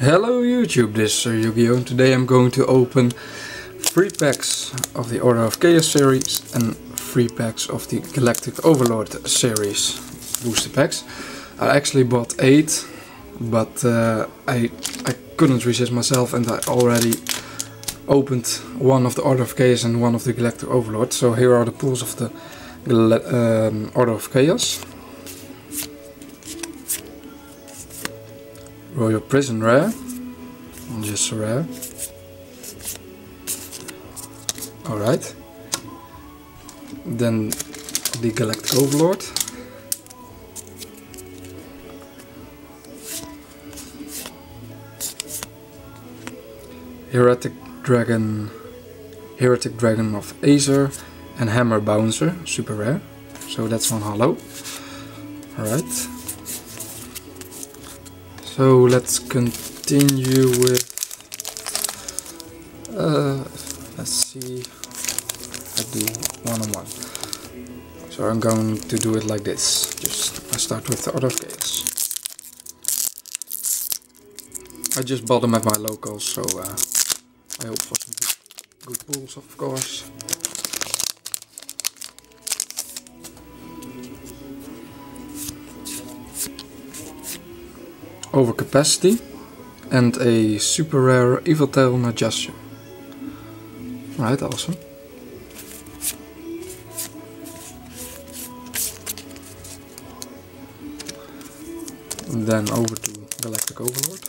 Hello YouTube, this is Yu-Gi-Oh! and today I'm going to open 3 packs of the Order of Chaos series and 3 packs of the Galactic Overlord series booster packs. I actually bought 8, but uh, I, I couldn't resist myself and I already opened one of the Order of Chaos and one of the Galactic Overlord. So here are the pools of the um, Order of Chaos. Royal Prison Rare. Just a rare. Alright. Then the Galactic Overlord. Hieratic Dragon. Hieratic Dragon of Aether and Hammer Bounzer, super rare. So that's one hollow. Alright. So let's continue with, uh, let's see, I do one on one. So I'm going to do it like this, just I start with the other Chaos. I just bought them at my locals, so uh, I hope for some good, good pulls of course. Overcapacity and a super rare Yveltal Najasha. Right, awesome. then over to Galactic Overlord.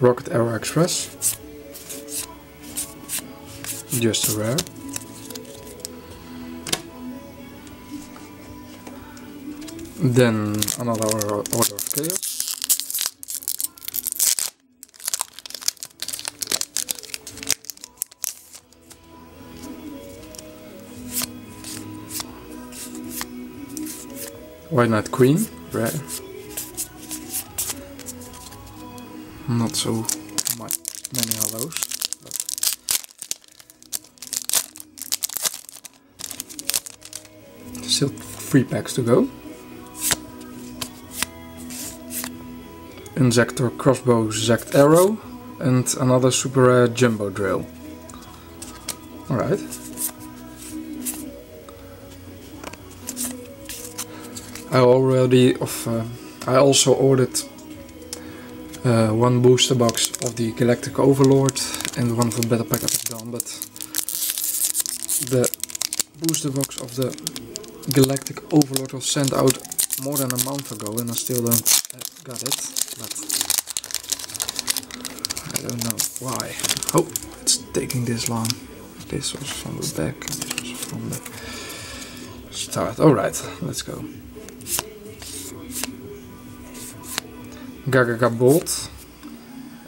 Rocket Arrow Express just a rare. Then another Order of Chaos. White Night Queen, rare. Not so many hollows. Still three packs to go. Inzektor Crossbow Zektarrow and another super rare Jumbo Drill. Alright. I already of uh, I also ordered uh, one booster box of the Galactic Overlord and one for Battle Pack of Dawn, but the booster box of the Galactic Overlord was sent out more than a month ago and I still don't got it, but I don't know why. Oh, it's taking this long. This was from the back, this was from the start. Alright, let's go. Gagaga Bolt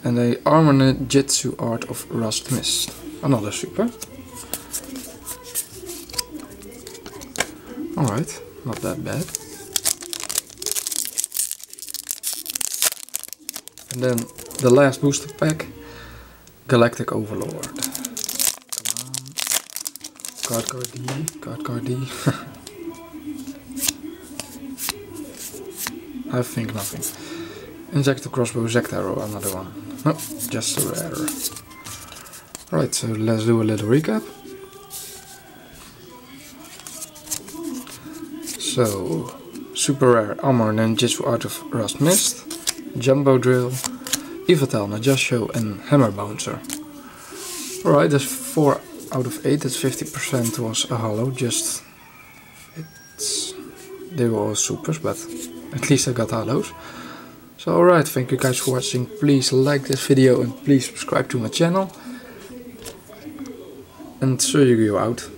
and a Armor Ninjutsu Art of Rust Mist. Another super. Alright, not that bad. And then the last booster pack, Galactic Overlord. Come on. Card card D, card card D. I think nothing. Inzektor Crossbow, Zektarrow, another one. No, just a rare. Right, so let's do a little recap. So, super rare Armor Ninjutsu out of Rust Mist, Jumbo Drill, Yveltal Najasho and Hammer Bounzer. Alright, that's 4 out of 8, that's 50% was a hollow, just... It's, they were all supers, but at least I got hollows. So alright, thank you guys for watching, please like this video and please subscribe to my channel. And see you go out.